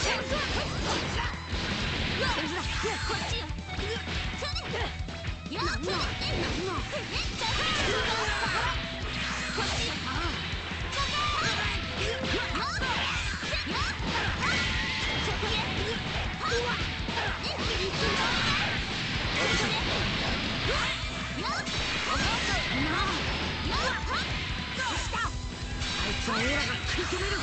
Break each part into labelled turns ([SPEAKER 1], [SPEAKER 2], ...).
[SPEAKER 1] いつはオラが食い止めるぞ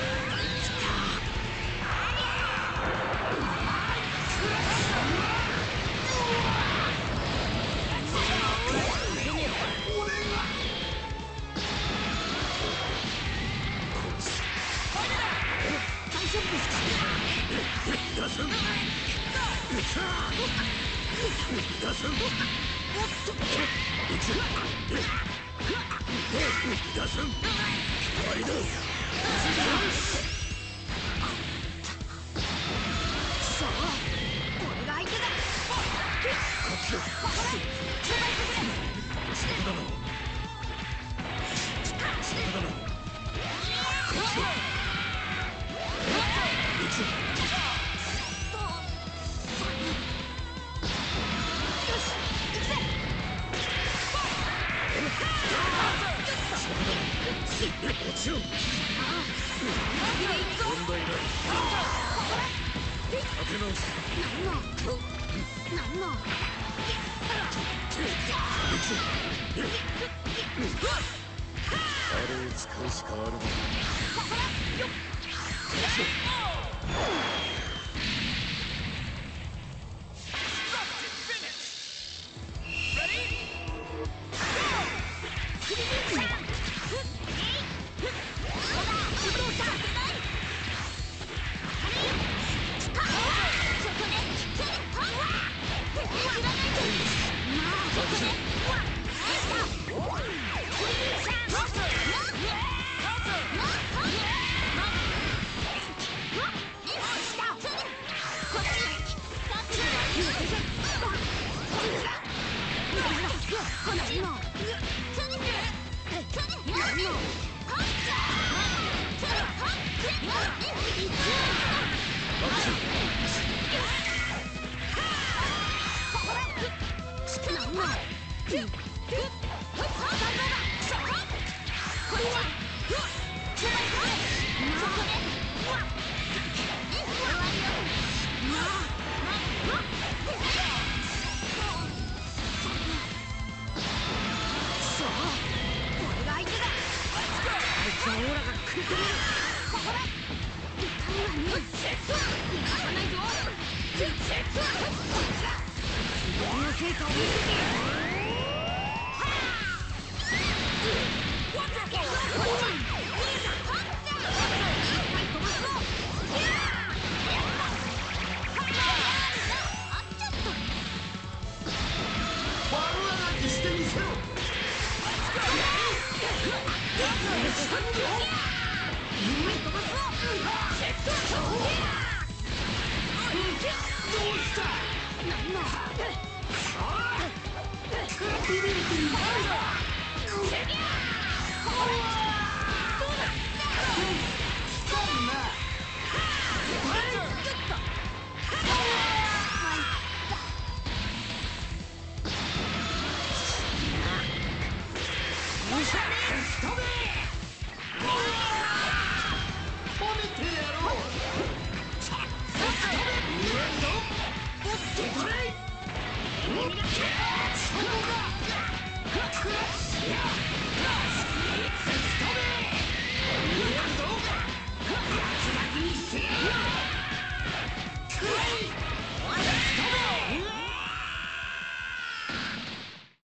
[SPEAKER 1] Come on! 使
[SPEAKER 2] うしかあるまい。
[SPEAKER 1] 何 Yeah! Oh! はい